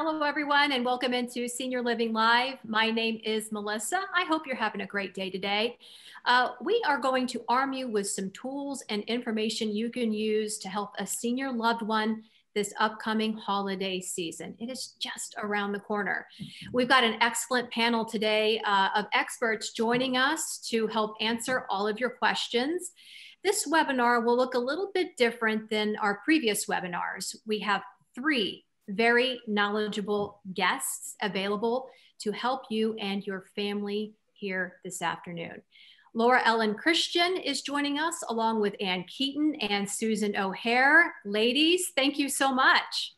Hello, everyone, and welcome into Senior Living Live. My name is Melissa. I hope you're having a great day today. Uh, we are going to arm you with some tools and information you can use to help a senior loved one this upcoming holiday season. It is just around the corner. We've got an excellent panel today uh, of experts joining us to help answer all of your questions. This webinar will look a little bit different than our previous webinars. We have three very knowledgeable guests available to help you and your family here this afternoon. Laura Ellen Christian is joining us along with Ann Keaton and Susan O'Hare. Ladies, thank you so much.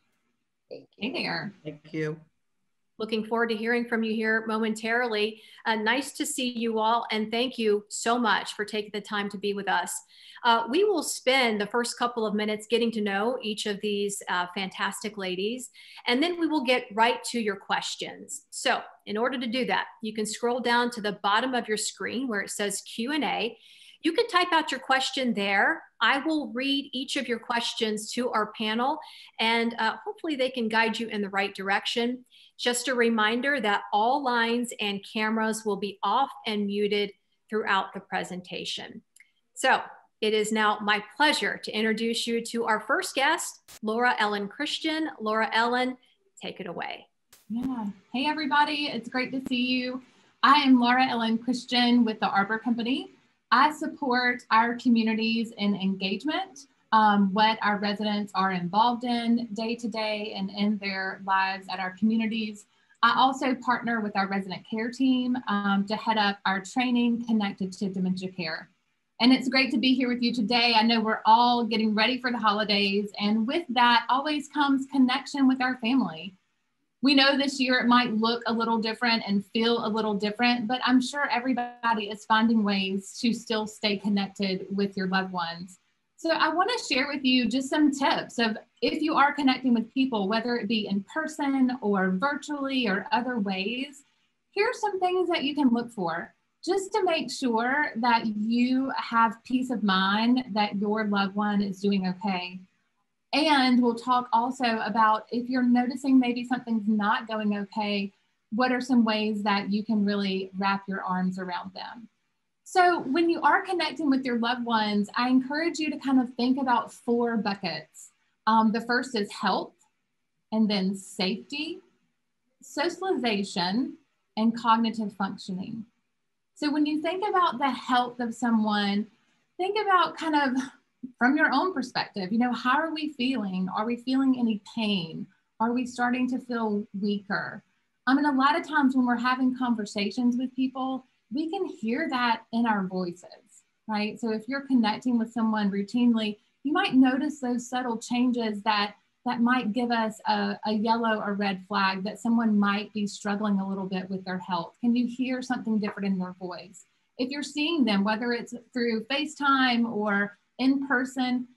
Thank you. Hey there. Thank you. Looking forward to hearing from you here momentarily. Uh, nice to see you all, and thank you so much for taking the time to be with us. Uh, we will spend the first couple of minutes getting to know each of these uh, fantastic ladies, and then we will get right to your questions. So, in order to do that, you can scroll down to the bottom of your screen where it says Q&A. You can type out your question there. I will read each of your questions to our panel, and uh, hopefully they can guide you in the right direction. Just a reminder that all lines and cameras will be off and muted throughout the presentation. So it is now my pleasure to introduce you to our first guest, Laura Ellen Christian. Laura Ellen, take it away. Yeah. Hey, everybody. It's great to see you. I am Laura Ellen Christian with the Arbor Company. I support our communities in engagement, um, what our residents are involved in day to day and in their lives at our communities. I also partner with our resident care team um, to head up our training connected to dementia care. And it's great to be here with you today. I know we're all getting ready for the holidays, and with that always comes connection with our family. We know this year it might look a little different and feel a little different, but I'm sure everybody is finding ways to still stay connected with your loved ones. So I want to share with you just some tips of if you are connecting with people, whether it be in person or virtually or other ways, here are some things that you can look for just to make sure that you have peace of mind that your loved one is doing okay. And we'll talk also about if you're noticing maybe something's not going okay, what are some ways that you can really wrap your arms around them? So, when you are connecting with your loved ones, I encourage you to kind of think about four buckets. Um, the first is health, and then safety, socialization, and cognitive functioning. So when you think about the health of someone, think about kind of from your own perspective, you know, how are we feeling? Are we feeling any pain? Are we starting to feel weaker? I mean, a lot of times when we're having conversations with people, we can hear that in our voices, right? So if you're connecting with someone routinely, you might notice those subtle changes that that might give us a, a, yellow or red flag that someone might be struggling a little bit with their health? Can you hear something different in their voice? If you're seeing them, whether it's through FaceTime or in person,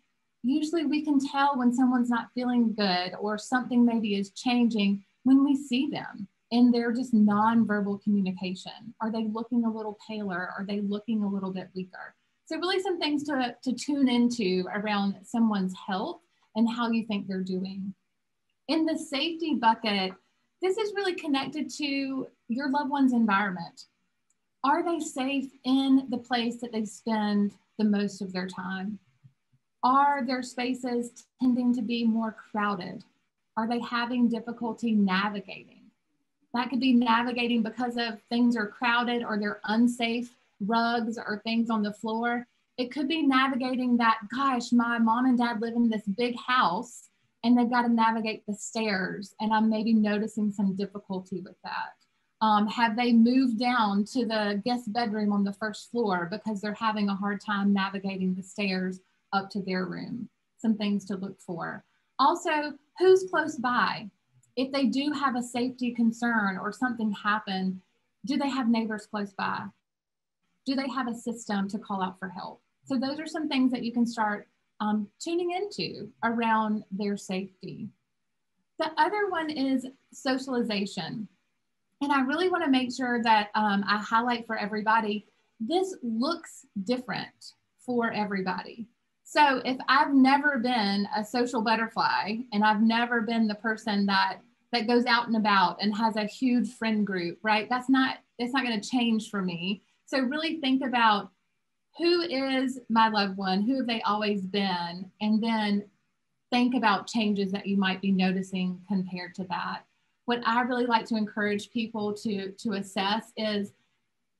usually we can tell when someone's not feeling good or something maybe is changing when we see them in their just nonverbal communication. Are they looking a little paler? Are they looking a little bit weaker? So, really, some things to, to tune into around someone's health and how you think they're doing. In the safety bucket, this is really connected to your loved one's environment. Are they safe in the place that they spend the most of their time? Are their spaces tending to be more crowded? Are they having difficulty navigating? That could be navigating because of things are crowded or they're unsafe rugs or things on the floor it could be navigating that, gosh, my mom and dad live in this big house and they've got to navigate the stairs. And I'm maybe noticing some difficulty with that. Um, have they moved down to the guest bedroom on the first floor because they're having a hard time navigating the stairs up to their room? Some things to look for. Also, who's close by? If they do have a safety concern or something happen, do they have neighbors close by? Do they have a system to call out for help? So those are some things that you can start um, tuning into around their safety. The other one is socialization. And I really want to make sure that um, I highlight for everybody this looks different for everybody. So if I've never been a social butterfly and I've never been the person that that goes out and about and has a huge friend group, right? That's not, it's not going to change for me. So really think about who is my loved one? Who have they always been? And then think about changes that you might be noticing compared to that. What I really like to encourage people to, to assess is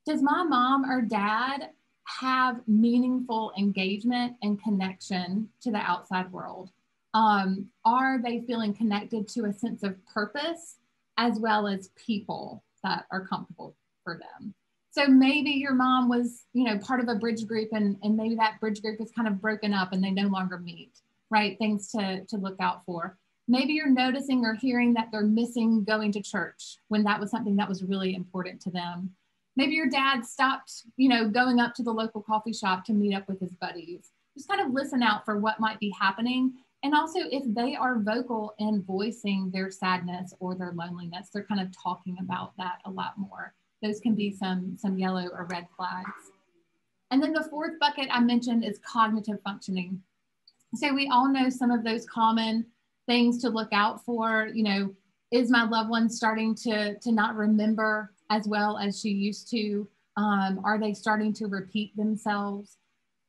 does my mom or dad have meaningful engagement and connection to the outside world? Um, are they feeling connected to a sense of purpose as well as people that are comfortable for them? So maybe your mom was, you know, part of a bridge group and, and maybe that bridge group is kind of broken up and they no longer meet, right? Things to, to look out for. Maybe you're noticing or hearing that they're missing going to church when that was something that was really important to them. Maybe your dad stopped, you know, going up to the local coffee shop to meet up with his buddies. Just kind of listen out for what might be happening. And also, if they are vocal in voicing their sadness or their loneliness, they're kind of talking about that a lot more those can be some, some yellow or red flags. And then the fourth bucket I mentioned is cognitive functioning. So we all know some of those common things to look out for. You know, is my loved one starting to, to not remember as well as she used to? Um, are they starting to repeat themselves?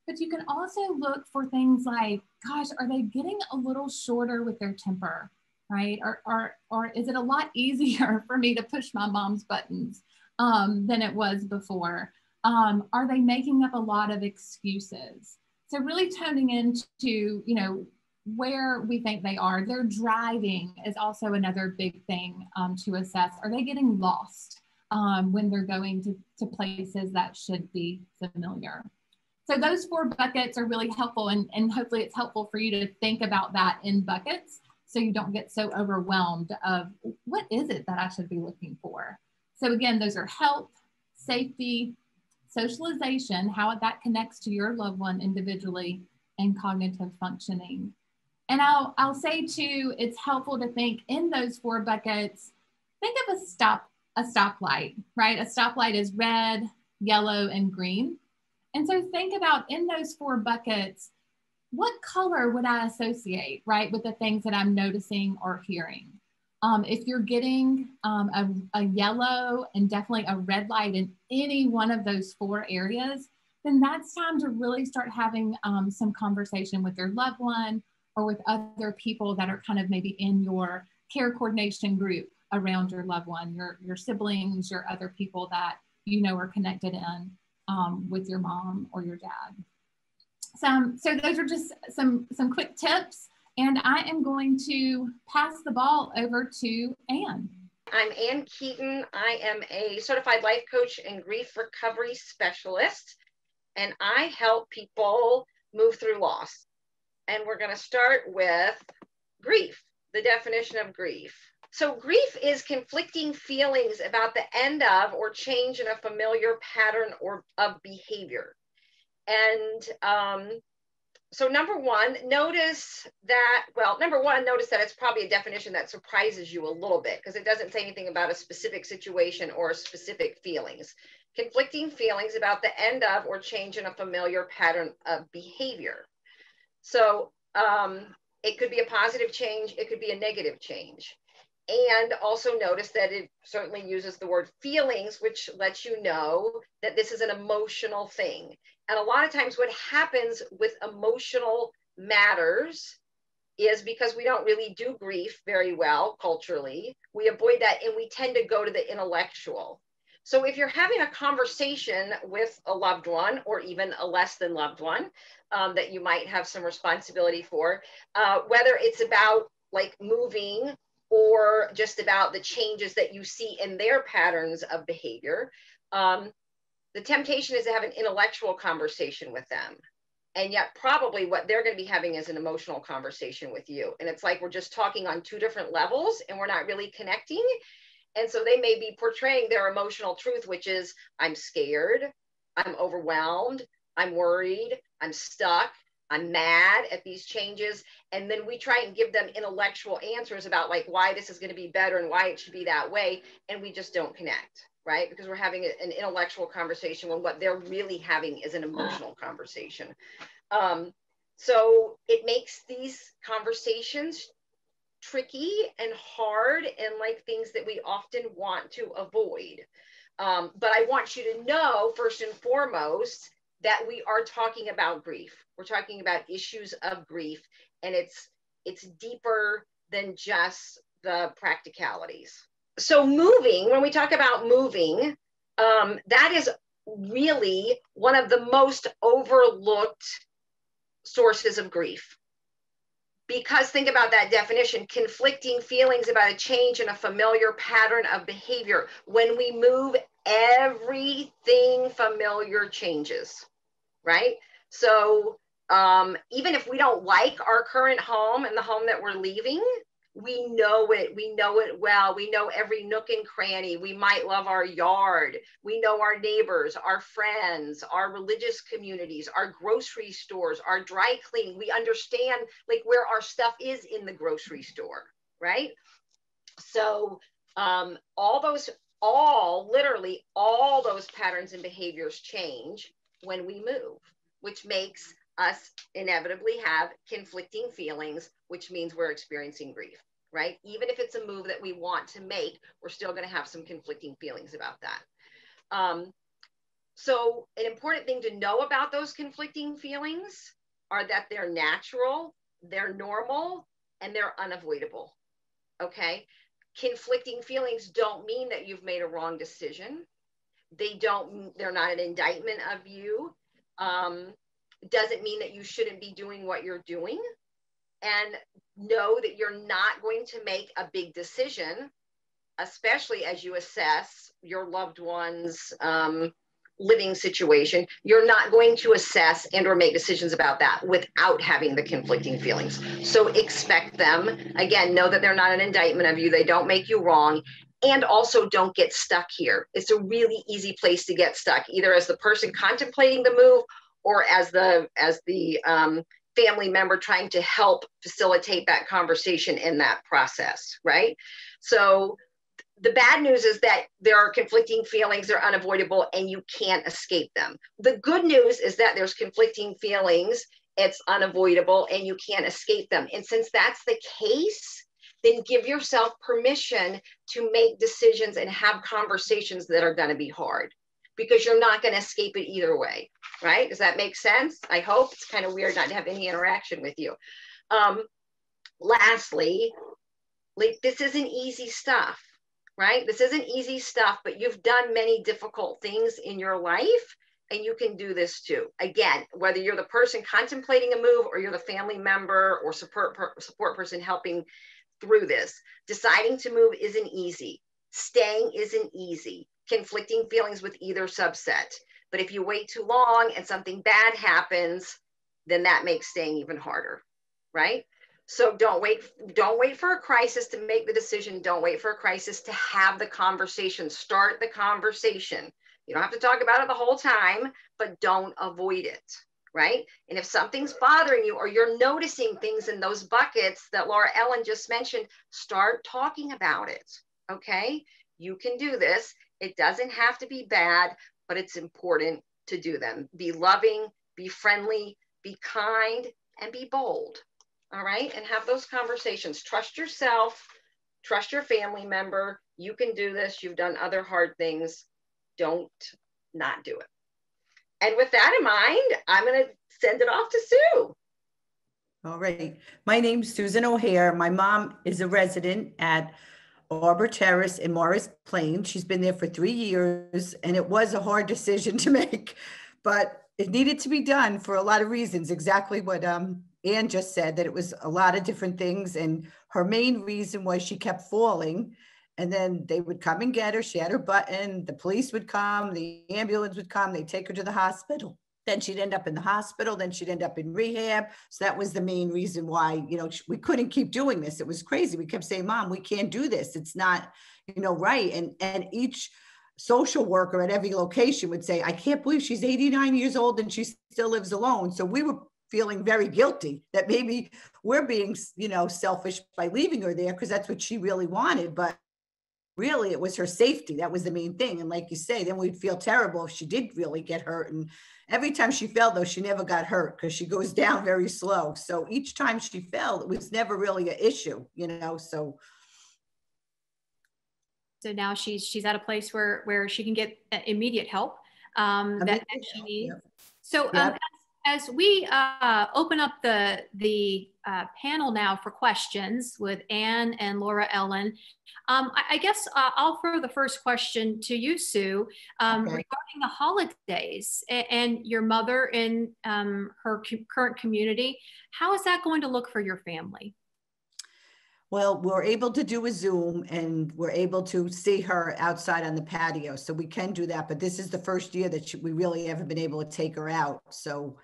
But you can also look for things like, gosh, are they getting a little shorter with their temper, right? Or, or, or is it a lot easier for me to push my mom's buttons? um, than it was before? Um, are they making up a lot of excuses? So really toning into, you know, where we think they are. Their driving is also another big thing um, to assess. Are they getting lost um, when they're going to, to places that should be familiar? So those four buckets are really helpful and, and hopefully it's helpful for you to think about that in buckets so you don't get so overwhelmed of what is it that I should be looking for? So again, those are health, safety, socialization, how that connects to your loved one individually, and cognitive functioning. And I'll, I'll say too, it's helpful to think in those four buckets, think of a stop, a stoplight, right? A stoplight is red, yellow, and green. And so think about in those four buckets, what color would I associate, right, with the things that I'm noticing or hearing? Um, if you're getting um, a, a yellow and definitely a red light in any one of those four areas, then that's time to really start having um, some conversation with your loved one or with other people that are kind of maybe in your care coordination group around your loved one, your, your siblings, your other people that you know are connected in um, with your mom or your dad. So, so those are just some, some quick tips and I am going to pass the ball over to Ann. I'm Ann Keaton. I am a certified life coach and grief recovery specialist, and I help people move through loss. And we're going to start with grief, the definition of grief. So, grief is conflicting feelings about the end of or change in a familiar pattern or of behavior. And um, so number one, notice that, well, number one, notice that it's probably a definition that surprises you a little bit because it doesn't say anything about a specific situation or specific feelings. Conflicting feelings about the end of or change in a familiar pattern of behavior. So um, it could be a positive change, it could be a negative change. And also notice that it certainly uses the word feelings, which lets you know that this is an emotional thing. And a lot of times, what happens with emotional matters is because we don't really do grief very well culturally, we avoid that and we tend to go to the intellectual. So if you're having a conversation with a loved one or even a less than loved one um, that you might have some responsibility for, uh, whether it's about like moving or just about the changes that you see in their patterns of behavior. Um, the temptation is to have an intellectual conversation with them. And yet, probably what they're going to be having is an emotional conversation with you. And it's like we're just talking on two different levels and we're not really connecting. And so they may be portraying their emotional truth, which is I'm scared, I'm overwhelmed, I'm worried, I'm stuck, I'm mad at these changes. And then we try and give them intellectual answers about like why this is going to be better and why it should be that way. And we just don't connect, right? Because we're having an intellectual conversation when what they're really having is an emotional conversation. Um, so it makes these conversations tricky and hard and like things that we often want to avoid. Um, but I want you to know, first and foremost, that we are talking about grief. We're talking about issues of grief, and it's it's deeper than just the practicalities. So moving, when we talk about moving, um, that is really one of the most overlooked sources of grief. Because think about that definition conflicting feelings about a change in a familiar pattern of behavior. When we move, everything familiar changes, right? So um, even if we don't like our current home and the home that we're leaving, we know it we know it well. We know every nook and cranny. We might love our yard. We know our neighbors our friends our religious communities our grocery stores our dry cleaning. We understand like where our stuff is in the grocery store right? So um, all those all literally all those patterns and behaviors change when we move which makes us inevitably have conflicting feelings, which means we're experiencing grief, right? Even if it's a move that we want to make, we're still going to have some conflicting feelings about that. Um, so, an important thing to know about those conflicting feelings are that they're natural, they're normal, and they're unavoidable. Okay. Conflicting feelings don't mean that you've made a wrong decision. They don't, they're not an indictment of you. Um, doesn't mean that you shouldn't be doing what you're doing. And know that you're not going to make a big decision especially as you assess your loved one's um, living situation. You're not going to assess and or make decisions about that without having the conflicting feelings. So expect them. Again know that they're not an indictment of you. They don't make you wrong and also don't get stuck here. It's a really easy place to get stuck either as the person contemplating the move or as the as the um, family member trying to help facilitate that conversation in that process right? So the bad news is that there are conflicting feelings they're unavoidable and you can't escape them. The good news is that there's conflicting feelings it's unavoidable and you can't escape them. And since that's the case then give yourself permission to make decisions and have conversations that are going to be hard because you're not going to escape it either way, right? Does that make sense? I hope it's kind of weird not to have any interaction with you. Um, lastly, like this isn't easy stuff, right? This isn't easy stuff, but you've done many difficult things in your life and you can do this too. Again, whether you're the person contemplating a move or you're the family member or support per, support person helping through this, deciding to move isn't easy. Staying isn't easy conflicting feelings with either subset. But if you wait too long and something bad happens, then that makes staying even harder, right? So don't wait, don't wait for a crisis to make the decision. Don't wait for a crisis to have the conversation. Start the conversation. You don't have to talk about it the whole time, but don't avoid it, right? And if something's bothering you or you're noticing things in those buckets that Laura Ellen just mentioned, start talking about it, okay? You can do this. It doesn't have to be bad, but it's important to do them. Be loving, be friendly, be kind, and be bold. All right. And have those conversations. Trust yourself, trust your family member. You can do this. You've done other hard things. Don't not do it. And with that in mind, I'm going to send it off to Sue. All right. My name's Susan O'Hare. My mom is a resident at Arbor Terrace in Morris Plain. She's been there for three years, and it was a hard decision to make, but it needed to be done for a lot of reasons. Exactly what um, Ann just said, that it was a lot of different things. And her main reason was she kept falling. And then they would come and get her. She had her button. The police would come, the ambulance would come, they'd take her to the hospital. Then she'd end up in the hospital. Then she'd end up in rehab. So that was the main reason why you know we couldn't keep doing this. It was crazy. We kept saying mom we can't do this. It's not you know right. And and each social worker at every location would say i can't believe she's 89 years old and she still lives alone. So we were feeling very guilty that maybe we're being you know selfish by leaving her there because that's what she really wanted. But really it was her safety that was the main thing and like you say then we'd feel terrible if she did really get hurt and every time she fell though she never got hurt because she goes down very slow so each time she fell it was never really an issue you know so so now she's she's at a place where where she can get uh, immediate help um, that, that she needs. so um, as we uh, open up the, the uh, panel now for questions with Ann and Laura Ellen, um, I, I, guess uh, I'll throw the first question to you, Sue, um, okay. regarding the holidays and, and your mother in um, her co current community. How is that going to look for your family? Well, we're able to do a Zoom and we're able to see her outside on the patio. So we can do that. But this is the first year that she, we really haven't been able to take her out. So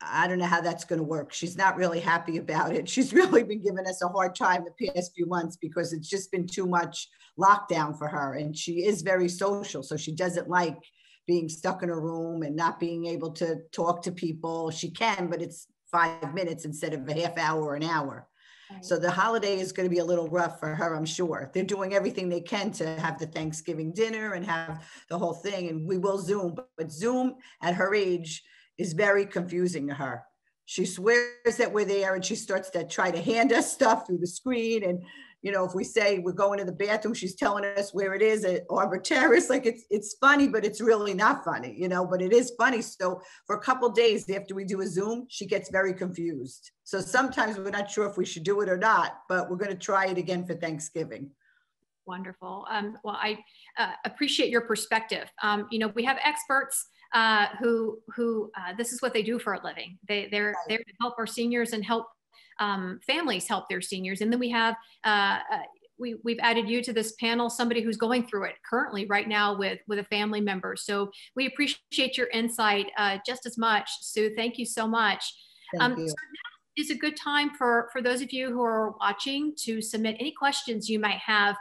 I don't know how that's going to work. She's not really happy about it. She's really been giving us a hard time the past few months because it's just been too much lockdown for her. And she is very social. So she doesn't like being stuck in a room and not being able to talk to people. She can, but it's five minutes instead of a half hour or an hour. Right. So the holiday is going to be a little rough for her, I'm sure. They're doing everything they can to have the Thanksgiving dinner and have the whole thing. And we will Zoom, but Zoom at her age, is very confusing to her. She swears that we're there and she starts to try to hand us stuff through the screen. And, you know, if we say we're going to the bathroom, she's telling us where it is at Arbor Terrace. Like it's it's funny, but it's really not funny, you know, but it is funny. So for a couple days after we do a Zoom, she gets very confused. So sometimes we're not sure if we should do it or not, but we're going to try it again for Thanksgiving. Wonderful. Um, well, I uh, appreciate your perspective. Um, you know, we have experts uh, who who uh, this is what they do for a living. They they're right. there to help our seniors and help um, families help their seniors. And then we have uh, uh, we, we've added you to this panel, somebody who's going through it currently right now with, with a family member. So we appreciate your insight uh, just as much. Sue, thank you so much. Thank um, you. So is a good time for, for those of you who are watching to submit any questions you might have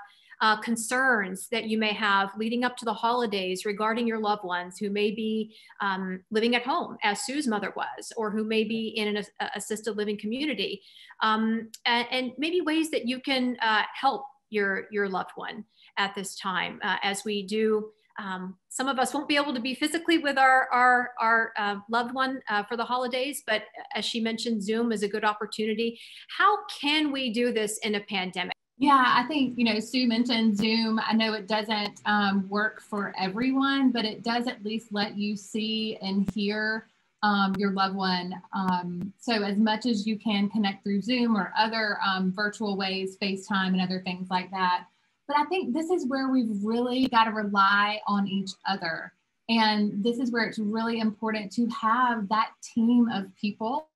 uh, concerns that you may have leading up to the holidays regarding your loved ones who may be um, living at home, as Sue's mother was, or who may be in an assisted living community, um, and, and, maybe ways that you can uh, help your, your loved one at this time uh, as we do. Um, some of us won't be able to be physically with our our, our uh, loved one uh, for the holidays, but as she mentioned, Zoom is a good opportunity. How can we do this in a pandemic? Yeah, I think, you know, Sue mentioned Zoom. I know it doesn't um, work for everyone, but it does at least let you see and hear um, your loved one. Um, so, as much as you can connect through Zoom or other um, virtual ways, FaceTime and other things like that. But I think this is where we've really got to rely on each other. And this is where it's really important to have that team of people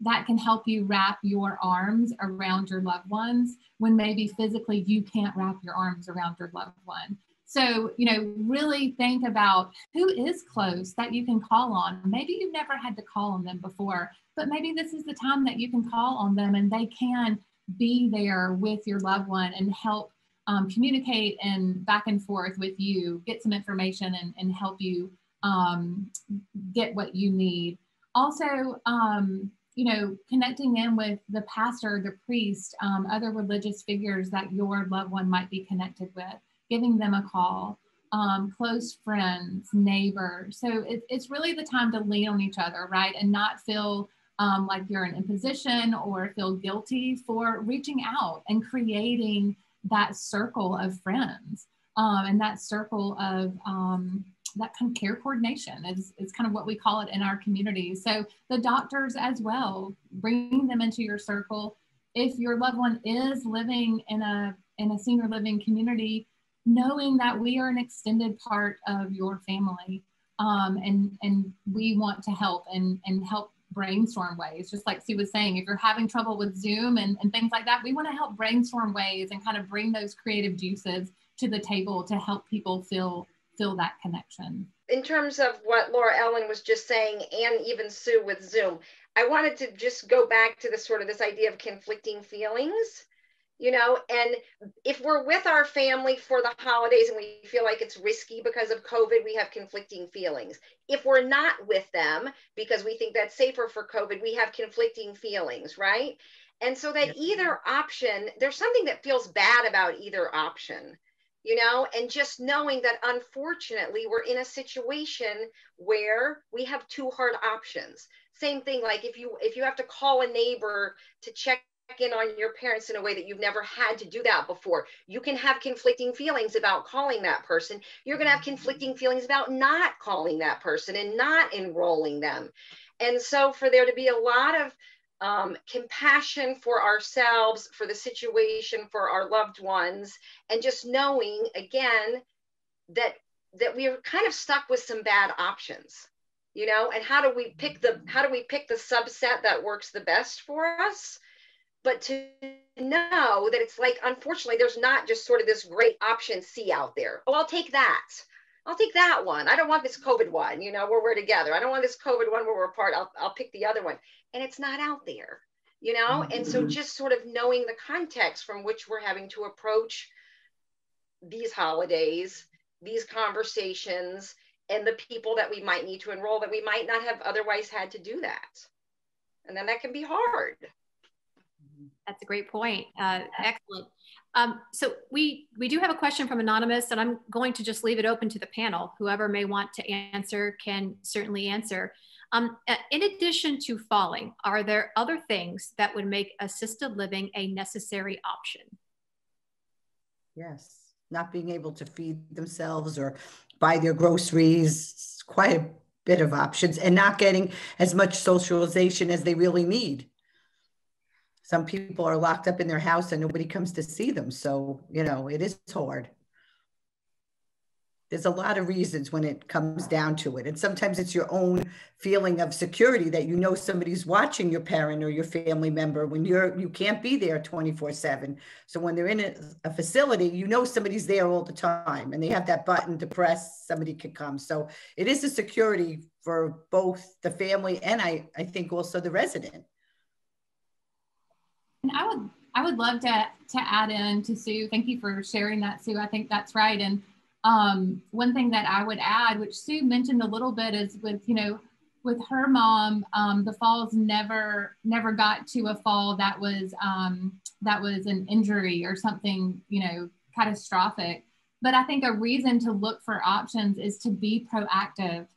that can help you wrap your arms around your loved ones when maybe physically you can't wrap your arms around your loved one. So, you know, really think about who is close that you can call on. Maybe you've never had to call on them before, but maybe this is the time that you can call on them and they can be there with your loved one and help um, communicate and back and forth with you, get some information and, and help you um, get what you need. Also, um, you know, connecting in with the pastor, the priest, um, other religious figures that your loved one might be connected with, giving them a call, um, close friends, neighbors. So it, it's really the time to lean on each other, right? And not feel um, like you're in imposition or feel guilty for reaching out and creating that circle of friends um, and that circle of um, that kind of care coordination is, is kind of what we call it in our community. So the doctors as well, bringing them into your circle. If your loved one is living in a in a senior living community, knowing that we are an extended part of your family, um, and and we want to help and and help brainstorm ways. Just like Sue was saying, if you're having trouble with Zoom and, and things like that, we want to help brainstorm ways and kind of bring those creative juices to the table to help people feel feel that connection. In terms of what Laura Ellen was just saying, and even Sue with Zoom, I wanted to just go back to the sort of this idea of conflicting feelings, you know, and if we're with our family for the holidays and we feel like it's risky because of COVID, we have conflicting feelings. If we're not with them because we think that's safer for COVID, we have conflicting feelings, right? And so that either option, there's something that feels bad about either option you know, and just knowing that unfortunately we're in a situation where we have two hard options. Same thing, like if you if you have to call a neighbor to check in on your parents in a way that you've never had to do that before. You can have conflicting feelings about calling that person. You're going to have conflicting feelings about not calling that person and not enrolling them. And so, for there to be a lot of um, compassion for ourselves, for the situation, for our loved ones, and just knowing again that that we are kind of stuck with some bad options, you know. And how do we pick the how do we pick the subset that works the best for us? But to know that it's like, unfortunately, there's not just sort of this great option C out there. Oh, I'll take that. I'll take that one. I don't want this COVID one, you know, where we're together. I don't want this COVID one where we're apart. I'll, I'll pick the other one and it's not out there you know and so mm-hmm. just sort of knowing the context from which we're having to approach these holidays these conversations and the people that we might need to enroll that we might not have otherwise had to do that and then that can be hard that's a great point. Uh, excellent. Um, so we we do have a question from anonymous and i'm going to just leave it open to the panel. Whoever may want to answer can certainly answer. Um, in addition to falling, are there other things that would make assisted living a necessary option? Yes, not being able to feed themselves or buy their groceries, quite a bit of options, and not getting as much socialization as they really need. Some people are locked up in their house and nobody comes to see them. So, you know, it is hard. There's a lot of reasons when it comes down to it. And sometimes it's your own feeling of security that you know somebody's watching your parent or your family member when you're you can't be there 24 7 so when they're in a, a, facility you know somebody's there all the time and they have that button to press somebody can come. So it is a security for both the family and i i think also the resident and i would i would love to to add in to sue thank you for sharing that sue i think that's right and um, one thing that I would add, which Sue mentioned a little bit, is with you know, with her mom, um, the falls never never got to a fall that was um, that was an injury or something you know catastrophic. But I think a reason to look for options is to be proactive,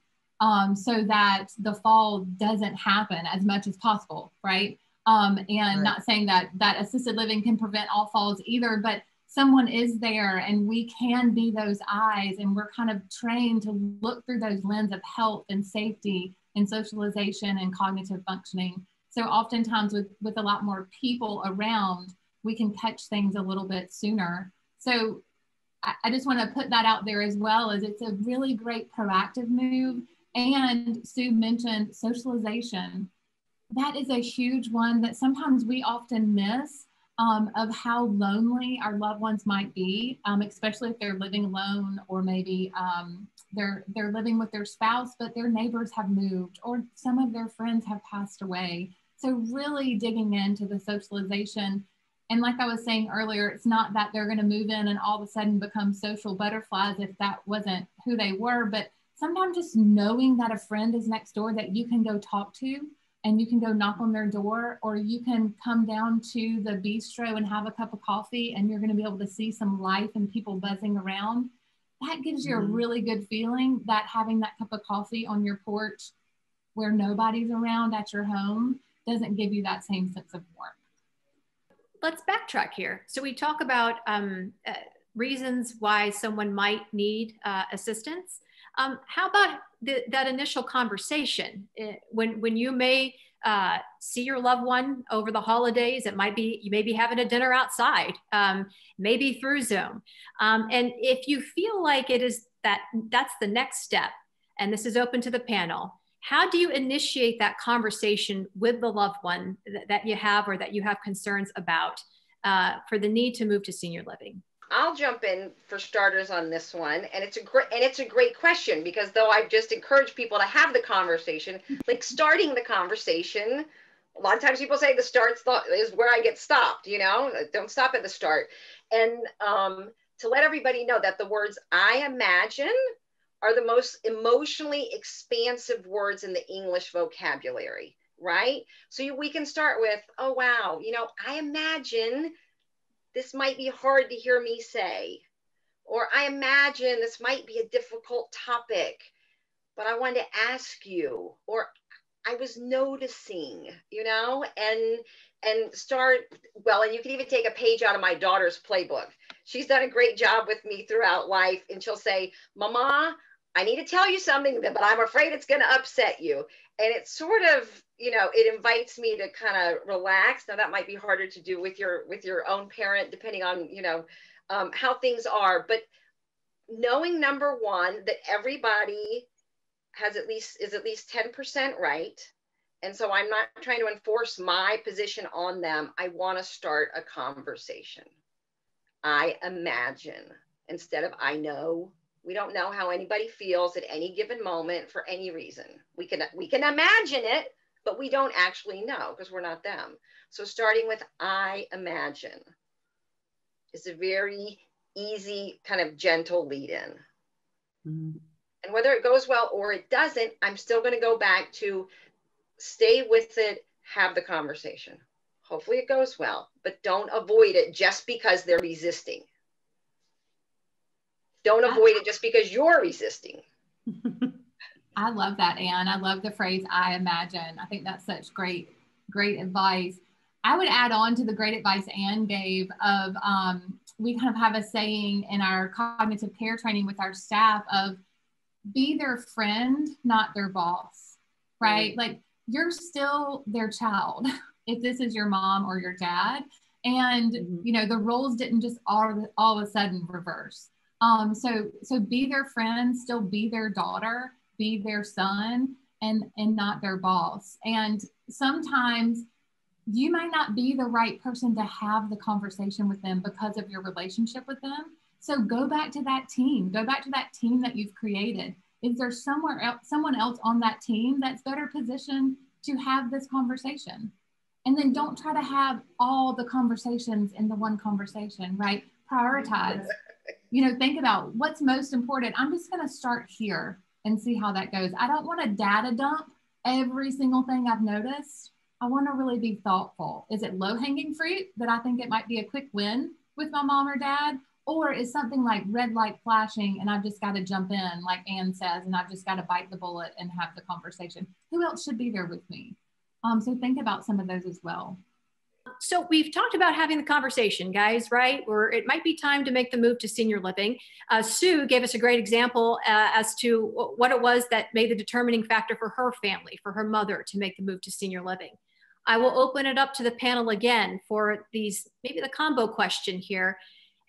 um, so that the fall doesn't happen as much as possible, right? Um, and right. not saying that that assisted living can prevent all falls either, but someone is there and we can be those eyes and we're kind of trained to look through those lens of health and safety and socialization and cognitive functioning. So oftentimes with with a lot more people around we can catch things a little bit sooner. So I, I just want to put that out there as well as it's a really great proactive move. And sue mentioned socialization that is a huge one that sometimes we often miss um, of how lonely our loved ones might be, um, especially if they're living alone or maybe um, they're they're living with their spouse, but their neighbors have moved or some of their friends have passed away. So really digging into the socialization. And like I was saying earlier, it's not that they're going to move in and all of a sudden become social butterflies if that wasn't who they were, but sometimes just knowing that a friend is next door that you can go talk to and you can go knock on their door or you can come down to the bistro and have a cup of coffee and you're going to be able to see some life and people buzzing around. That gives you a mm-hmm. really good feeling that having that cup of coffee on your porch where nobody's around at your home doesn't give you that same sense of warmth. Let's backtrack here. So we talk about um, uh, reasons why someone might need uh, assistance. Um, how about that initial conversation eh, when when you may uh, see your loved one over the holidays? It might be you may be having a dinner outside, um, maybe through Zoom, um, and if you feel like it is that that's the next step, and this is open to the panel. How do you initiate that conversation with the loved one that, that you have or that you have concerns about uh, for the need to move to senior living? I'll jump in for starters on this one, and it's a great and it's a great question because though I've just encouraged people to have the conversation, like starting the conversation. A lot of times people say the start is where I get stopped. You know, don't stop at the start, and um, to let everybody know that the words "I imagine" are the most emotionally expansive words in the English vocabulary. Right, so you, we can start with, "Oh wow, you know, I imagine." This might be hard to hear me say. Or I imagine this might be a difficult topic, but I wanted to ask you. Or I was noticing, you know, and and start well and you can even take a page out of my daughter's playbook she's done a great job with me throughout life and she'll say mama i need to tell you something but i'm afraid it's going to upset you and it's sort of you know it invites me to kind of relax now that might be harder to do with your with your own parent depending on you know um, how things are but knowing number one that everybody has at least is at least 10% right and so I'm not trying to enforce my position on them. I want to start a conversation. I imagine instead of I know. We don't know how anybody feels at any given moment for any reason. We can we can imagine it, but we don't actually know because we're not them. So starting with I imagine is a very easy kind of gentle lead in. Mm-hmm. And whether it goes well or it doesn't, I'm still going to go back to stay with it, have the conversation. Hopefully it goes well, but don't avoid it just because they're resisting. Don't avoid it just because you're resisting. I love that, Ann. I love the phrase I imagine. I think that's such great, great advice. I would add on to the great advice Ann gave of um, we kind of have a saying in our cognitive care training with our staff of be their friend, not their boss, right? Mm-hmm. Like you're still their child if this is your mom or your dad and mm-hmm. you know the roles didn't just all, all of a sudden reverse um so so be their friend still be their daughter be their son and and not their boss and sometimes you might not be the right person to have the conversation with them because of your relationship with them so go back to that team go back to that team that you've created is there somewhere else, someone else on that team that's better positioned to have this conversation? And then don't try to have all the conversations in the one conversation, right? Prioritize. You know, think about what's most important. I'm just going to start here and see how that goes. I don't want to data dump every single thing I've noticed. I want to really be thoughtful. Is it low hanging fruit that I think it might be a quick win with my mom or dad? Or is something like red light flashing and I've just got to jump in, like Ann says, and I've just got to bite the bullet and have the conversation? Who else should be there with me? Um, so think about some of those as well. So we've talked about having the conversation, guys, right? Where it might be time to make the move to senior living. Uh, Sue gave us a great example uh, as to what it was that made the determining factor for her family, for her mother to make the move to senior living. I will open it up to the panel again for these, maybe the combo question here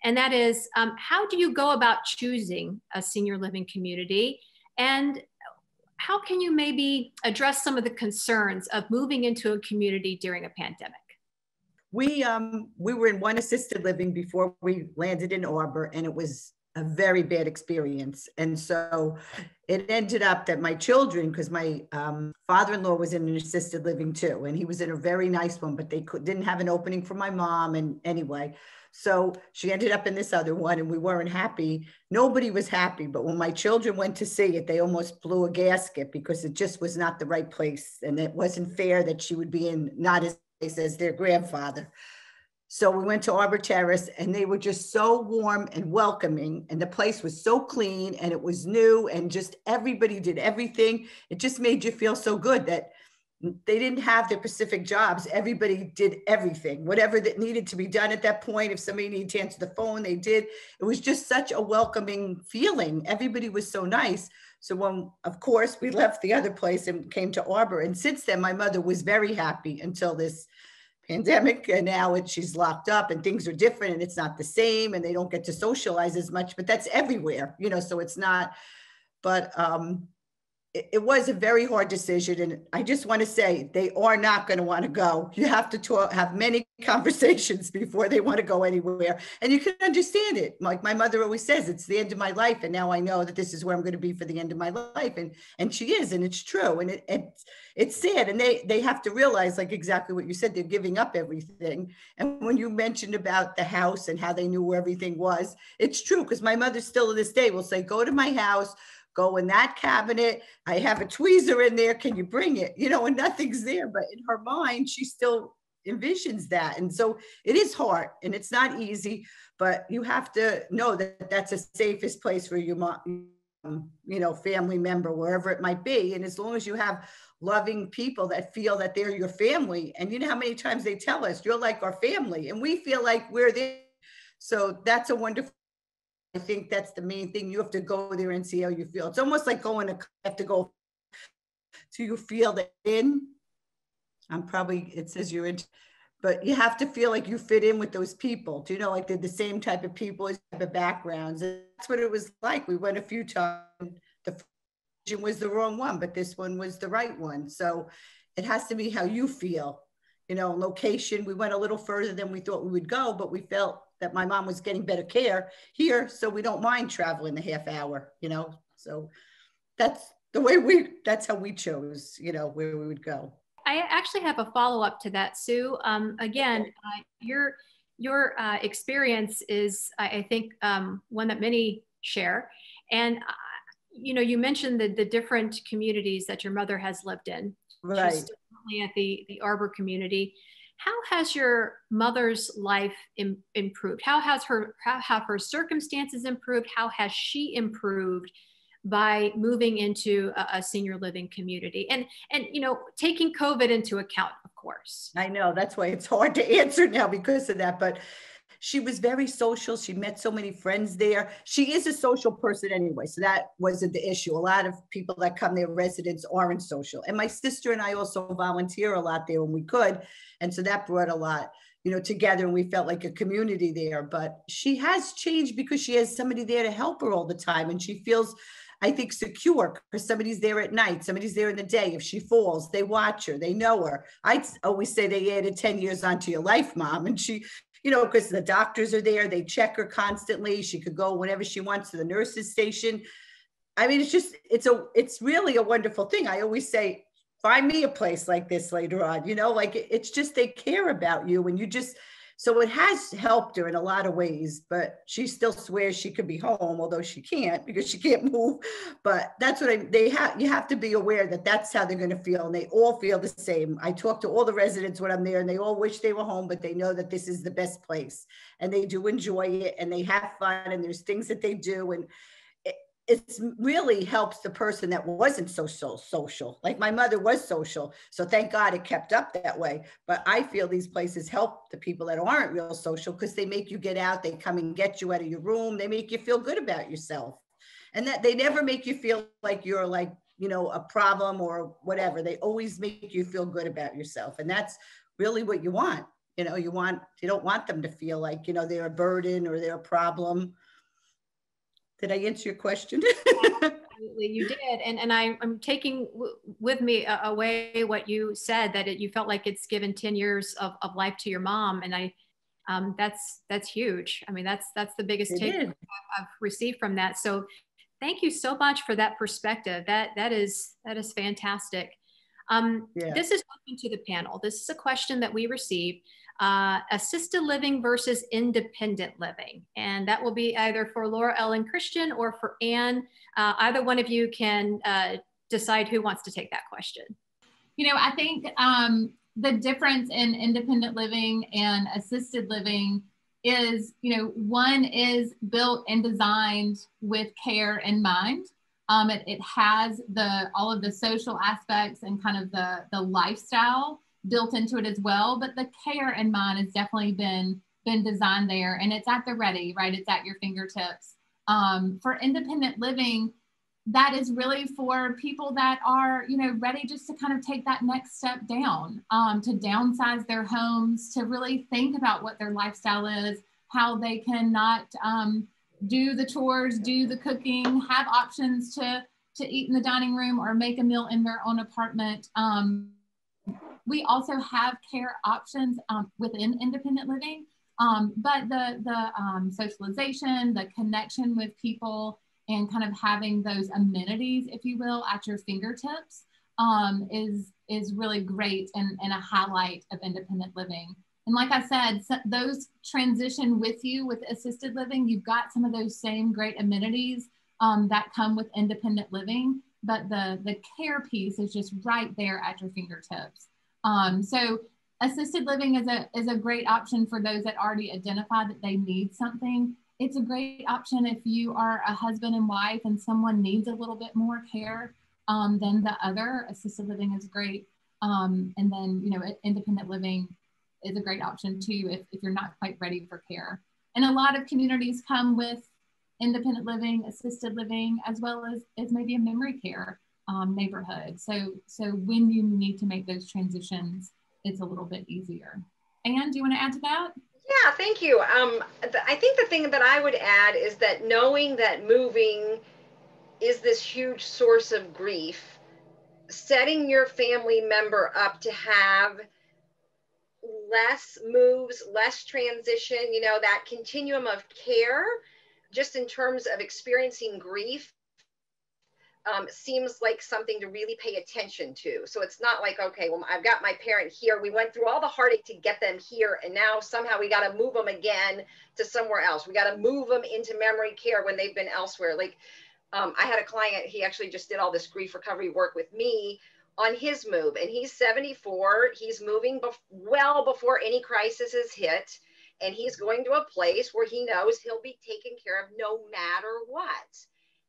and that is um, how do you go about choosing a senior living community? And how can you maybe address some of the concerns of moving into a community during a pandemic? We um we were in one assisted living before we landed in Arbor, and it was a very bad experience. And so it ended up that my children, because my um, father-in-law was in an assisted living too, and he was in a very nice one, but they could, didn't have an opening for my mom. And anyway, so she ended up in this other one and we weren't happy. Nobody was happy. But when my children went to see it, they almost blew a gasket because it just was not the right place. And it wasn't fair that she would be in not as as their grandfather. So we went to Arbor Terrace and they were just so warm and welcoming. And the place was so clean and it was new and just everybody did everything. It just made you feel so good that they didn't have their specific jobs. Everybody did everything, whatever that needed to be done at that point. If somebody needed to answer the phone, they did. It was just such a welcoming feeling. Everybody was so nice. So when, of course, we left the other place and came to Arbor, and since then, my mother was very happy until this pandemic, and now it, she's locked up, and things are different, and it's not the same, and they don't get to socialize as much. But that's everywhere, you know. So it's not. But um, it, it was a very hard decision. And I just want to say they are not going to want to go. You have to talk, have many conversations before they want to go anywhere. And you can understand it. Like my mother always says, it's the end of my life. And now I know that this is where I'm going to be for the end of my life. And and she is, and it's true. And it, it's it's sad. And they they have to realize, like exactly what you said, they're giving up everything. And when you mentioned about the house and how they knew where everything was, it's true. Because my mother still to this day will say, go to my house go in that cabinet. I have a tweezer in there. Can you bring it? You know, and nothing's there. But in her mind, she still envisions that. And so it is hard and it's not easy. but you have to know that that's the safest place for your mom, um, you know, family member, wherever it might be. And as long as you have loving people that feel that they're your family, and you know how many times they tell us, you're like our family, and we feel like we're there. So that's a wonderful. I think that's the main thing. You have to go there and see how you feel. It's almost like going to have to go to you feel that in. I'm probably it says you're in but you have to feel like you fit in with those people. Do you know, like they're the same type of people, type of backgrounds. And that's what it was like. We went a few times. The vision was the wrong one, but this one was the right one. So it has to be how you feel. You know, location. We went a little further than we thought we would go, but we felt that my mom was getting better care here, so we don't mind traveling the half hour. You know, so that's the way we. That's how we chose. You know, where we would go. I actually have a follow up to that, Sue. Um, again, uh, your your uh, experience is, I think, um, one that many share, and uh, you know, you mentioned the the different communities that your mother has lived in. Right. She's at the the Arbor community. How has your mother's life Im- improved? How has her how have her circumstances improved? How has she improved? by moving into a, a, senior living community and and you know taking covid into account of course i know that's why it's hard to answer now because of that but she was very social she met so many friends there she is a social person anyway so that wasn't the issue a lot of people that come there residents aren't social and my sister and i also volunteer a lot there when we could and so that brought a lot you know together and we felt like a community there but she has changed because she has somebody there to help her all the time and she feels I think secure because somebody's there at night, somebody's there in the day. If she falls, they watch her, they know her. I always say they added 10 years onto your life, mom. And she, you know, because the doctors are there, they check her constantly. She could go whenever she wants to the nurse's station. I mean, it's just, it's a, it's really a wonderful thing. I always say, find me a place like this later on, you know, like it's just, they care about you and you just, so it has helped her in a lot of ways, but she still swears she could be home, although she can't because she can't move. But that's what I, they have, you have to be aware that that's how they're going to feel. And they all feel the same. I talk to all the residents when I'm there and they all wish they were home, but they know that this is the best place and they do enjoy it and they have fun and there's things that they do. And it really helps the person that wasn't so, so social. Like my mother was social. So thank God it kept up that way. But I feel these places help the people that aren't real social because they make you get out, they come and get you out of your room, they make you feel good about yourself. And that they never make you feel like you're like, you know, a problem or whatever. They always make you feel good about yourself. And that's really what you want. You know, you want, you don't want them to feel like, you know, they're a burden or they're a problem did I answer your question? Absolutely, you did. And, and I, am taking w- with me away what you said that it, you felt like it's given 10 years of, of life to your mom. And I, um, that's, that's huge. I mean, that's, that's the biggest take I've, I've received from that. So thank you so much for that perspective. That, that is, that is fantastic. Um, yeah. This is open to the panel. This is a question that we received uh, assisted living versus independent living. And that will be either for Laura Ellen Christian or for Ann. Uh, either one of you can uh, decide who wants to take that question. You know, I think um, the difference in independent living and assisted living is, you know, one is built and designed with care in mind. Um, it, it has the all of the social aspects and kind of the the lifestyle built into it as well. But the care in mind has definitely been been designed there, and it's at the ready, right? It's at your fingertips. Um, for independent living, that is really for people that are, you know, ready just to kind of take that next step down, um, to downsize their homes, to really think about what their lifestyle is, how they can not um, do the chores, do the cooking, have options to to eat in the dining room or make a meal in their own apartment. Um, we also have care options um, within independent living, um, but the, the um, socialization, the connection with people, and kind of having those amenities, if you will, at your fingertips um, is, is really great and, and a highlight of independent living. And like I said, those transition with you with assisted living. You've got some of those same great amenities um, that come with independent living, but the, the care piece is just right there at your fingertips. Um, so assisted living is a is a great option for those that already identify that they need something it's a great option if you are a husband and wife and someone needs a little bit more care um, than the other assisted living is great um, and then you know independent living is a great option too if, if you're not quite ready for care and a lot of communities come with independent living assisted living as well as, as maybe a memory care um, neighborhood so so when you need to make those transitions it's a little bit easier. And do you want to add to that? Yeah, thank you. Um, I think the thing that I would add is that knowing that moving is this huge source of grief, setting your family member up to have less moves, less transition, you know, that continuum of care, just in terms of experiencing grief um, seems like something to really pay attention to. So it's not like, okay, well, I've got my parent here. We went through all the heartache to get them here. And now somehow we got to move them again to somewhere else. We got to move them into memory care when they've been elsewhere. Like um, I had a client, he actually just did all this grief recovery work with me on his move. And he's 74. He's moving bef- well before any crisis is hit. And he's going to a place where he knows he'll be taken care of no matter what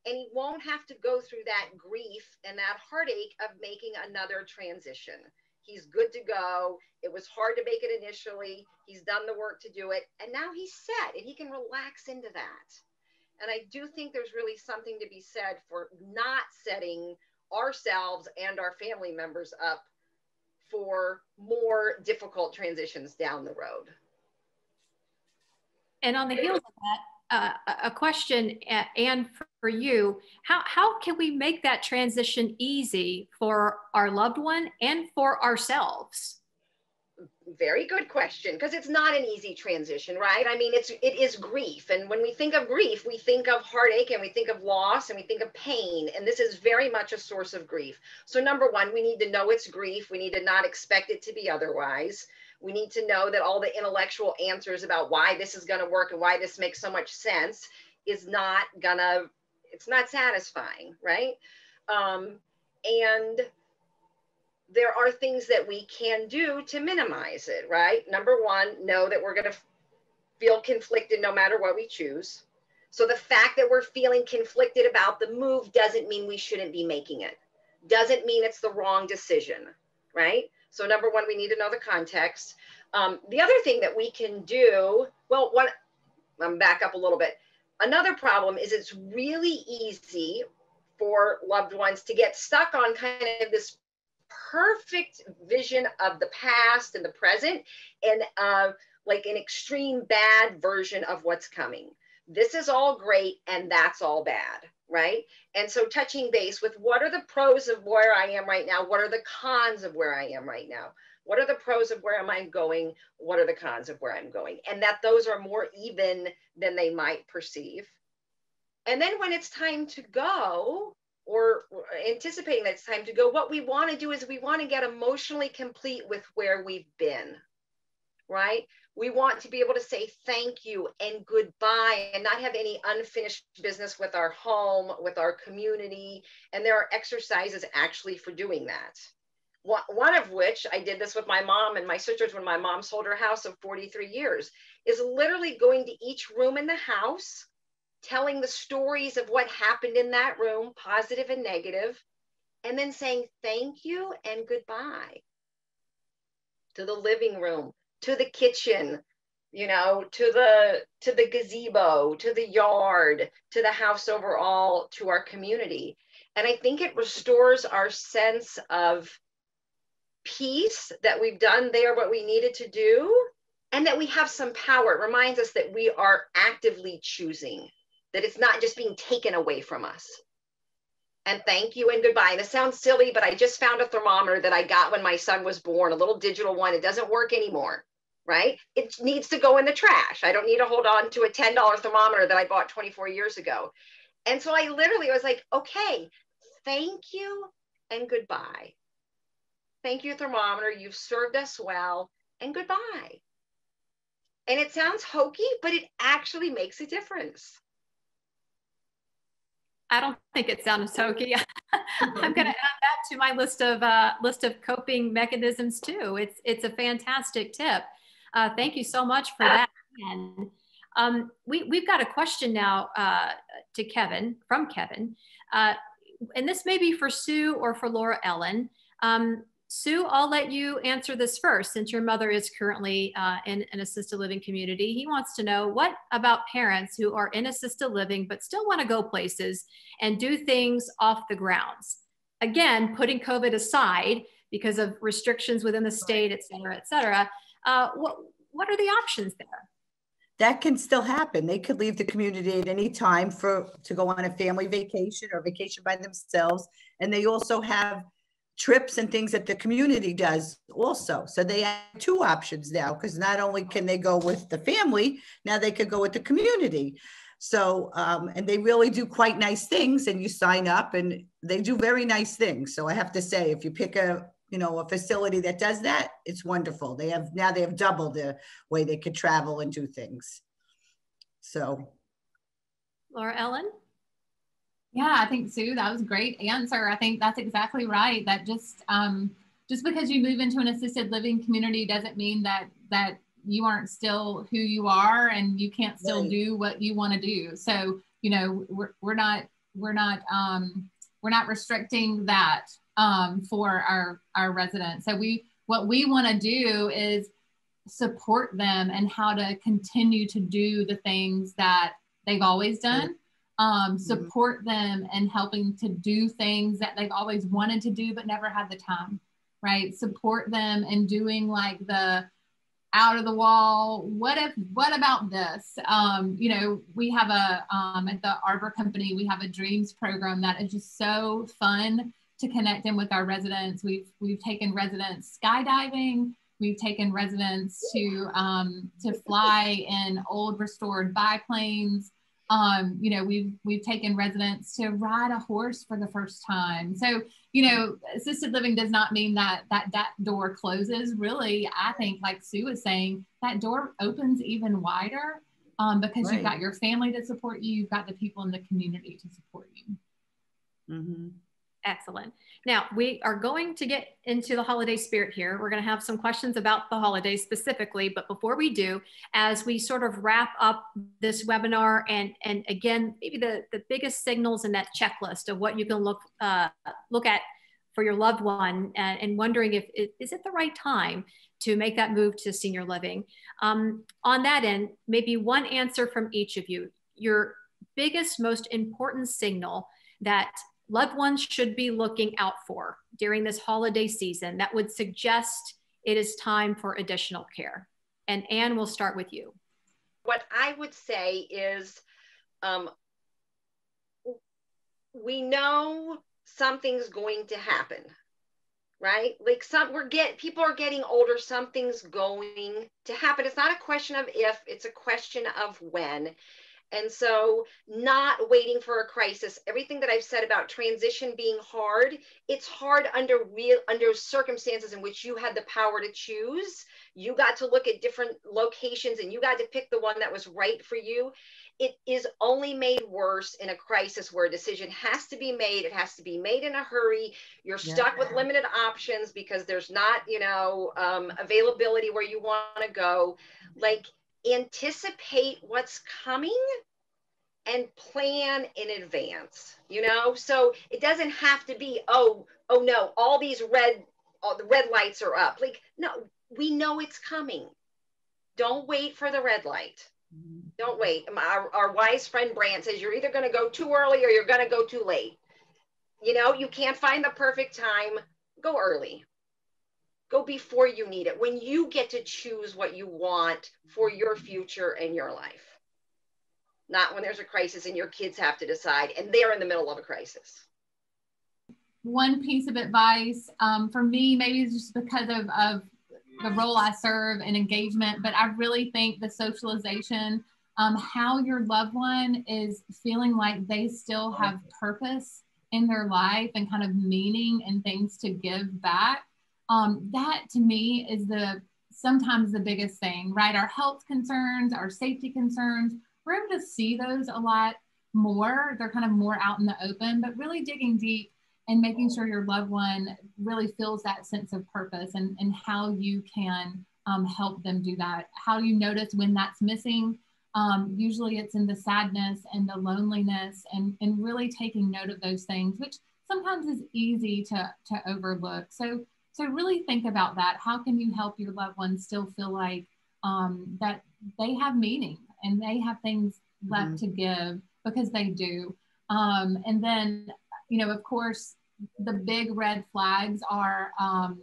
and he won't have to go through that grief and that heartache of making another transition. He's good to go. It was hard to make it initially. He's done the work to do it. And now he's set and he can relax into that. And I do think there's really something to be said for not setting ourselves and our family members up for more difficult transitions down the road. And on the heels of that, uh, a question, and for you, how, how can we make that transition easy for our loved one and for ourselves? Very good question, because it's not an easy transition, right? I mean, it's it is grief, and when we think of grief, we think of heartache, and we think of loss, and we think of pain, and this is very much a source of grief. So, number one, we need to know it's grief. We need to not expect it to be otherwise. We need to know that all the intellectual answers about why this is going to work and why this makes so much sense is not gonna, it's not satisfying, right? Um, and there are things that we can do to minimize it, right? Number one, know that we're going to feel conflicted no matter what we choose. So the fact that we're feeling conflicted about the move doesn't mean we shouldn't be making it. Doesn't mean it's the wrong decision, right? So number one, we need to know the context. Um, the other thing that we can do, well, one, I'm back up a little bit. Another problem is it's really easy for loved ones to get stuck on kind of this perfect vision of the past and the present and uh, like an extreme bad version of what's coming. This is all great and that's all bad right? And so touching base with what are the pros of where I am right now? What are the cons of where I am right now? What are the pros of where am I going? What are the cons of where I'm going? And that those are more even than they might perceive. And then when it's time to go, or anticipating that it's time to go, what we want to do is we want to get emotionally complete with where we've been, right? We want to be able to say thank you and goodbye and not have any unfinished business with our home, with our community. And there are exercises actually for doing that. One of which I did this with my mom and my sisters when my mom sold her house of 43 years, is literally going to each room in the house, telling the stories of what happened in that room, positive and negative, and then saying thank you and goodbye to the living room, to the kitchen you know to the to the gazebo to the yard to the house overall to our community. And i think it restores our sense of peace that we've done there what we needed to do and that we have some power. It reminds us that we are actively choosing that it's not just being taken away from us and thank you and goodbye. And it sounds silly, but I just found a thermometer that I got when my son was born, a little digital one. It doesn't work anymore right? It needs to go in the trash. I don't need to hold on to a $10 thermometer that I bought 24 years ago. And so I literally was like, okay, thank you and goodbye. Thank you, thermometer. You've served us well and goodbye. And it sounds hokey, but it actually makes a difference. I don't think it sounds hokey. I'm going to add that to my list of uh, list of coping mechanisms too. It's it's a fantastic tip. Uh, thank you so much for that. And um, we we've got a question now uh, to Kevin from Kevin, uh, and this may be for Sue or for Laura Ellen. Um, Sue, I'll let you answer this first since your mother is currently uh, in an assisted living community. He wants to know what about parents who are in assisted living but still want to go places and do things off the grounds? Again, putting COVID aside because of restrictions within the state, et cetera, et cetera. Uh, what, what are the options there? That can still happen. They could leave the community at any time for to go on a family vacation or vacation by themselves. And they also have trips and things that the community does also. So they have two options now because not only can they go with the family, now they could go with the community. So, um, and they really do quite nice things and you sign up and they do very nice things. So I have to say, if you pick a, you know, a facility that does that, it's wonderful. They have, now they have doubled the way they could travel and do things. So. Laura Ellen? Yeah, I think Sue, that was a great answer. I think that's exactly right. That just um, just because you move into an assisted living community doesn't mean that that you aren't still who you are and you can't still right. do what you want to do. So you know we're, we're not we're not um, we're not restricting that um, for our our residents. So we what we want to do is support them and how to continue to do the things that they've always done um, mm-hmm. support mm-hmm. them and helping to do things that they've always wanted to do but never had the time right support them and doing like the out of the wall what if what about this um, you know we have a um, at the arbor company we have a dreams program that is just so fun to connect in with our residents we've we've taken residents skydiving we've taken residents to um, to fly in old restored biplanes um, you know, we've we've taken residents to ride a horse for the first time. So, you know, assisted living does not mean that that that door closes. Really, I think, like Sue was saying, that door opens even wider um, because right. you've got your family to support you, you've got the people in the community to support you. Mm-hmm. Excellent. Now we are going to get into the holiday spirit here. We're going to have some questions about the holidays specifically, but before we do, as we sort of wrap up this webinar and, and again, maybe the, the biggest signals in that checklist of what you can look, uh, look at for your loved one and, and wondering if it, is it the right time to make that move to senior living. Um, on that end, maybe one answer from each of you, your biggest, most important signal that loved ones should be looking out for during this holiday season that would suggest it is time for additional care? And Ann, we'll start with you. What I would say is um, we know something's going to happen right like some we're get people are getting older something's going to happen it's not a question of if it's a question of when and so, not waiting for a crisis. Everything that I've said about transition being hard, it's hard under real under circumstances in which you had the power to choose. You got to look at different locations and you got to pick the one that was right for you. It is only made worse in a crisis where a decision has to be made. It has to be made in a hurry. You're yeah. stuck with limited options because there's not, you know, um, availability where you want to go. Like anticipate what's coming and plan in advance you know? So it doesn't have to be oh oh no all these red all the red lights are up. Like no we know it's coming. Don't wait for the red light. Mm-hmm. Don't wait. Our, our wise friend brand says you're either going to go too early or you're going to go too late. You know you can't find the perfect time. Go early go before you need it when you get to choose what you want for your future and your life. Not when there's a crisis and your kids have to decide and they're in the middle of a crisis. One piece of advice um, for me maybe it's just because of, of the role i serve and engagement but i really think the socialization um, how your loved one is feeling like they still have purpose in their life and kind of meaning and things to give back um, that to me is the sometimes the biggest thing, right? Our health concerns, our safety concerns, we're able to see those a lot more. They're kind of more out in the open, but really digging deep and making sure your loved one really feels that sense of purpose and, and how you can um, help them do that. How you notice when that's missing? Um, usually it's in the sadness and the loneliness and, and really taking note of those things, which sometimes is easy to, to overlook. So, so really think about that. How can you help your loved ones still feel like um, that they have meaning and they have things left mm-hmm. to give because they do. Um, and then, you know, of course, the big red flags are, um,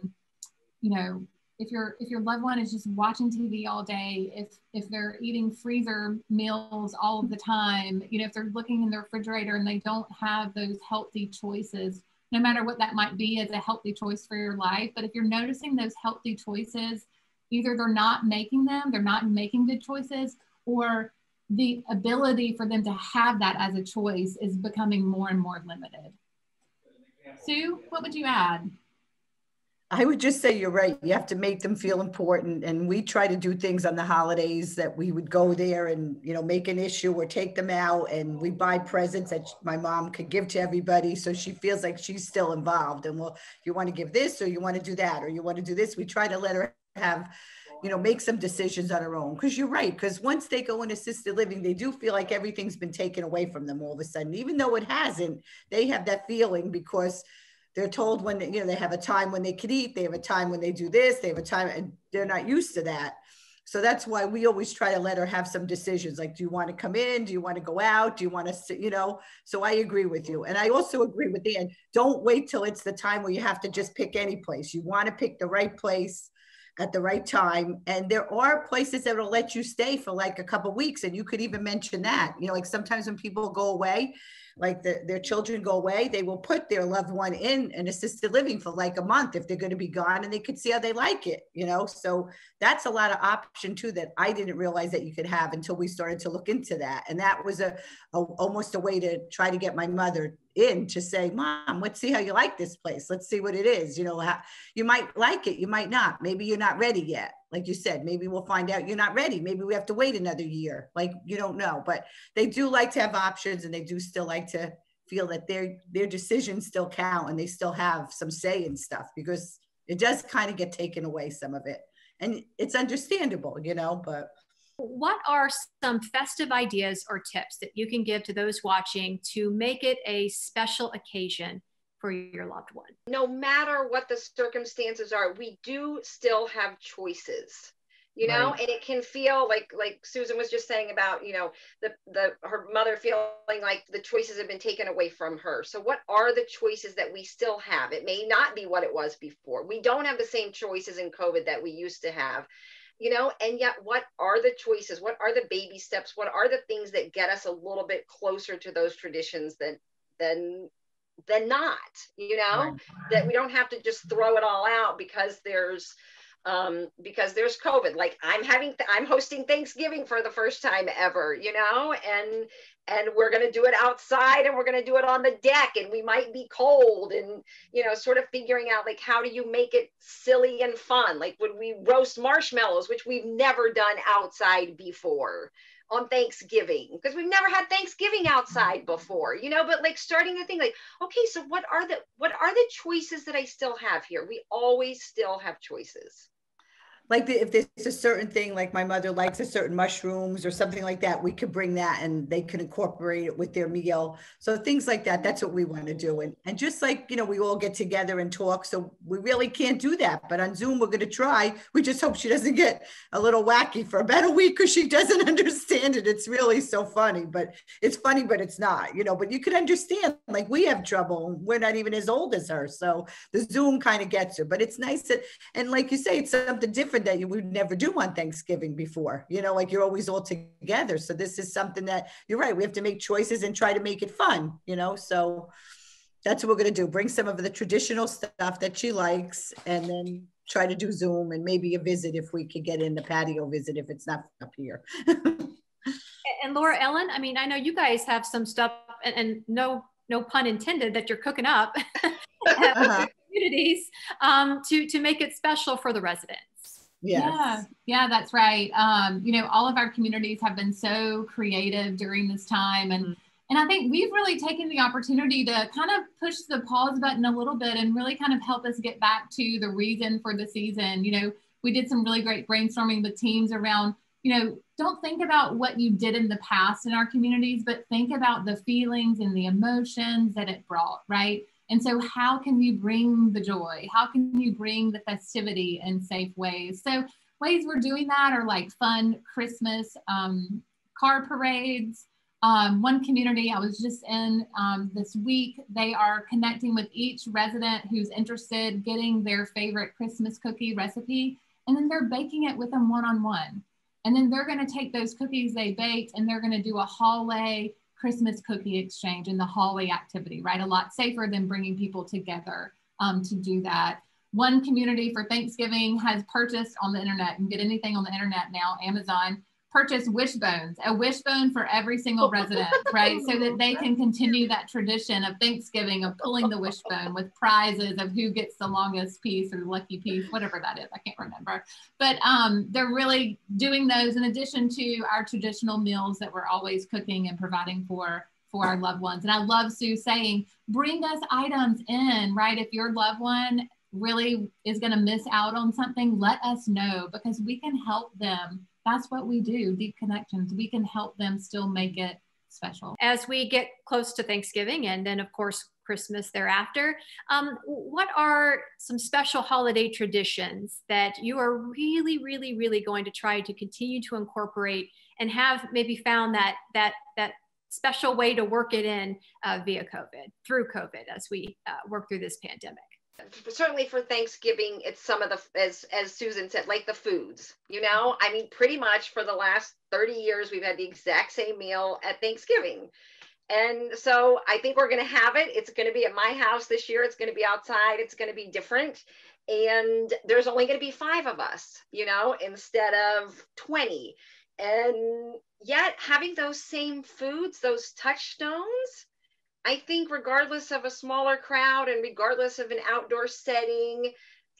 you know, if your if your loved one is just watching TV all day, if if they're eating freezer meals all of the time, you know, if they're looking in the refrigerator and they don't have those healthy choices, no matter what that might be as a healthy choice for your life. But if you're noticing those healthy choices, either they're not making them, they're not making good choices, or the ability for them to have that as a choice is becoming more and more limited. Sue, what would you add? I would just say you're right. You have to make them feel important. And we try to do things on the holidays that we would go there and, you know, make an issue or take them out. And we buy presents that my mom could give to everybody. So she feels like she's still involved. And well, you want to give this or you want to do that or you want to do this. We try to let her have you know, make some decisions on her own. Because you're right. Because once they go in assisted living, they do feel like everything's been taken away from them all of a sudden, even though it hasn't. They have that feeling because they're told when they, you know they have a time when they can eat, they have a time when they do this, they have a time, and they're not used to that. So that's why we always try to let her have some decisions. Like, do you want to come in? Do you want to go out? Do you want to sit, you know? So I agree with you. And I also agree with Dan. Don't wait till it's the time where you have to just pick any place. You want to pick the right place at the right time. And there are places that will let you stay for like a couple weeks. And you could even mention that, you know, like sometimes when people go away, like the, their children go away, they will put their loved one in an assisted living for like a month if they're going to be gone and they could see how they like it, you know? So that's a lot of option too that I didn't realize that you could have until we started to look into that. And that was a, a almost a way to try to get my mother in to say, Mom, let's see how you like this place. Let's see what it is. You know, how, you might like it, you might not. Maybe you're not ready yet. Like you said, maybe we'll find out you're not ready. Maybe we have to wait another year. Like you don't know. But they do like to have options and they do still like to feel that their their decisions still count and they still have some say in stuff because it does kind of get taken away some of it. And it's understandable, you know, but what are some festive ideas or tips that you can give to those watching to make it a special occasion for your loved one? No matter what the circumstances are, we do still have choices you know right. and it can feel like like susan was just saying about you know the the her mother feeling like the choices have been taken away from her so what are the choices that we still have it may not be what it was before we don't have the same choices in covid that we used to have you know and yet what are the choices? What are the baby steps? What are the things that get us a little bit closer to those traditions than than than not you know? Right. that we don't have to just throw it all out because there's um, because there's COVID. Like I'm having, th- I'm hosting Thanksgiving for the first time ever, you know, and and we're going to do it outside and we're going to do it on the deck and we might be cold and you know sort of figuring out like how do you make it silly and fun like would we roast marshmallows which we've never done outside before on Thanksgiving because we've never had Thanksgiving outside before, you know, but like starting to think like, okay, so what are the what are the choices that I still have here? We always still have choices like the, if there's a certain thing like my mother likes a certain mushrooms or something like that we could bring that and they can incorporate it with their meal. So things like that that's what we want to do. And, and just like you know we all get together and talk so we really can't do that. But on zoom we're going to try. We just hope she doesn't get a little wacky for about a week because she doesn't understand it. It's really so funny but it's funny but it's not you know but you can understand like we have trouble we're not even as old as her. So the zoom kind of gets her but it's nice that and like you say it's something different that you would never do on Thanksgiving before. You know, like you're always all together. So this is something that you're right. We have to make choices and try to make it fun, you know. So that's what we're gonna do. Bring some of the traditional stuff that she likes and then try to do Zoom and maybe a visit if we could get in the patio visit if it's not up here. and Laura Ellen, I mean, I know you guys have some stuff and, and no no pun intended that you're cooking up uh-huh. communities um, to to make it special for the residents. Yes. Yeah, yeah, that's right. Um, you know, all of our communities have been so creative during this time, and mm-hmm. And I think we've really taken the opportunity to kind of push the pause button a little bit and really kind of help us get back to the reason for the season. You know, we did some really great brainstorming with teams around, you know, don't think about what you did in the past in our communities, but think about the feelings and the emotions that it brought, right? And so, how can you bring the joy? How can you bring the festivity in safe ways? So, ways we're doing that are like fun Christmas um, car parades, um, one community I was just in um, this week, they are connecting with each resident who's interested, getting their favorite Christmas cookie recipe, and then they're baking it with them one on one. And then they're going to take those cookies they baked and they're going to do a hallway Christmas cookie exchange and the hallway activity, right? A lot safer than bringing people together um, to do that. One community for Thanksgiving has purchased on the internet and get anything on the internet now, Amazon purchase wishbones, a wishbone for every single resident, right? So that they can continue that tradition of Thanksgiving of pulling the wishbone with prizes of who gets the longest piece or the lucky piece, whatever that is. I can't remember. But um, they're really doing those in addition to our traditional meals that we're always cooking and providing for for our loved ones. And I love Sue saying, bring us items in, right? If your loved one really is going to miss out on something, let us know because we can help them that's what we do deep connections. We can help them still make it special. As we get close to thanksgiving and then of course christmas thereafter um, what are some special holiday traditions that you are really really really going to try to continue to incorporate and have maybe found that that that special way to work it in uh, via covid through covid as we uh, work through this pandemic certainly for Thanksgiving, it's some of the as as Susan said, like the foods. You know, I mean, pretty much for the last 30 years, we've had the exact same meal at Thanksgiving. And so I think we're going to have it. It's going to be at my house this year. It's going to be outside. It's going to be different. And there's only going to be five of us, you know, instead of 20. And yet having those same foods, those touchstones, I think regardless of a smaller crowd and regardless of an outdoor setting,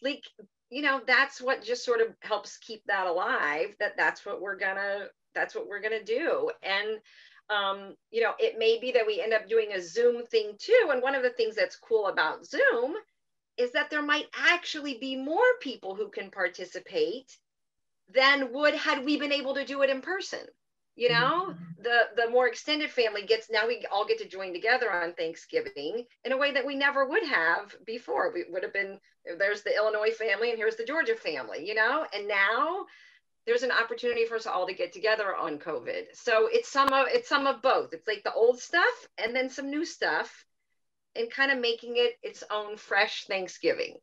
like you know, that's what just sort of helps keep that alive. That that's what we're gonna that's what we're gonna do. And um, you know, it may be that we end up doing a Zoom thing too. And one of the things that's cool about Zoom is that there might actually be more people who can participate than would had we been able to do it in person you know mm-hmm. the the more extended family gets now we all get to join together on thanksgiving in a way that we never would have before. We would have been there's the illinois family and here's the georgia family you know? And now there's an opportunity for us all to get together on covid. So it's some of it's some of both. It's like the old stuff and then some new stuff and kind of making it its own fresh thanksgiving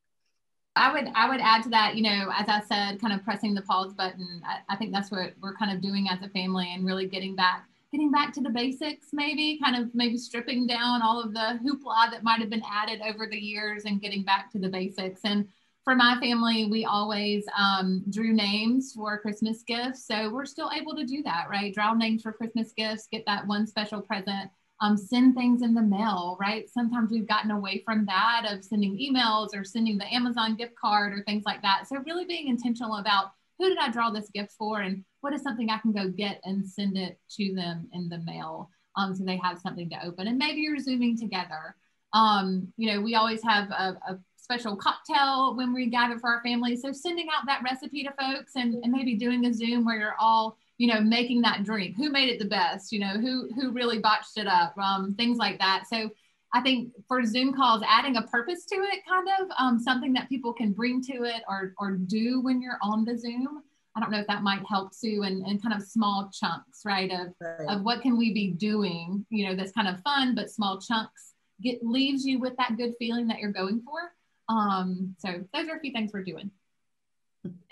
I would I would add to that, you know, as I said, kind of pressing the pause button. I, I, think that's what we're kind of doing as a family and really getting back getting back to the basics, maybe kind of maybe stripping down all of the hoopla that might have been added over the years and getting back to the basics. And for my family, we always um, drew names for Christmas gifts. So we're still able to do that, right? Draw names for Christmas gifts, get that one special present um, send things in the mail, right? Sometimes we've gotten away from that of sending emails or sending the Amazon gift card or things like that. So really being intentional about who did I draw this gift for and what is something I can go get and send it to them in the mail um, so they have something to open. And maybe you're Zooming together. Um, you know, we always have a, a special cocktail when we gather for our family. So sending out that recipe to folks and, and maybe doing a Zoom where you're all you know making that drink who made it the best? You know who who really botched it up? Um, things like that. So i think for zoom calls adding a purpose to it kind of um, something that people can bring to it or or do when you're on the zoom i don't know if that might help sue and, and kind of small chunks right of right. of what can we be doing you know that's kind of fun but small chunks get leaves you with that good feeling that you're going for. Um, so those are a few things we're doing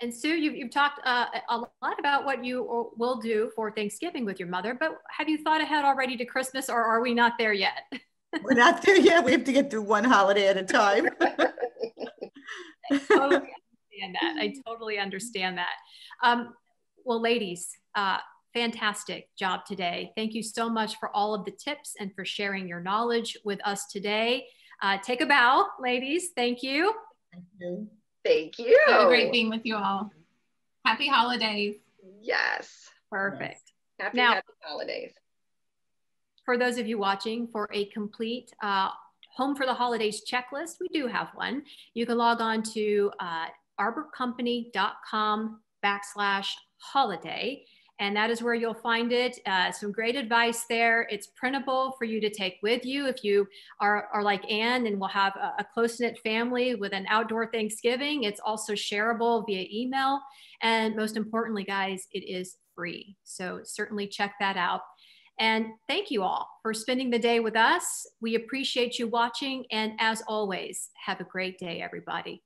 and Sue, you've, you've talked uh, a lot about what you will do for Thanksgiving with your mother, but have you thought ahead already to Christmas or are we not there yet? We're not there yet. We have to get through one holiday at a time. I totally understand that. I totally understand that. Um, well, ladies, uh, fantastic job today. Thank you so much for all of the tips and for sharing your knowledge with us today. Uh, take a bow, ladies. Thank you. Thank you. Thank you. So great being with you all. Happy holidays. Yes. Perfect. Happy, now, happy holidays. for those of you watching, for a complete uh, Home for the Holidays checklist, we do have one. You can log on to uh, arborcompany.com backslash holiday. And that is where you'll find it. Uh, some great advice there. It's printable for you to take with you if you are, are like Ann and will have a, a close knit family with an outdoor Thanksgiving. It's also shareable via email. And most importantly, guys, it is free. So certainly check that out. And thank you all for spending the day with us. We appreciate you watching. And as always, have a great day, everybody.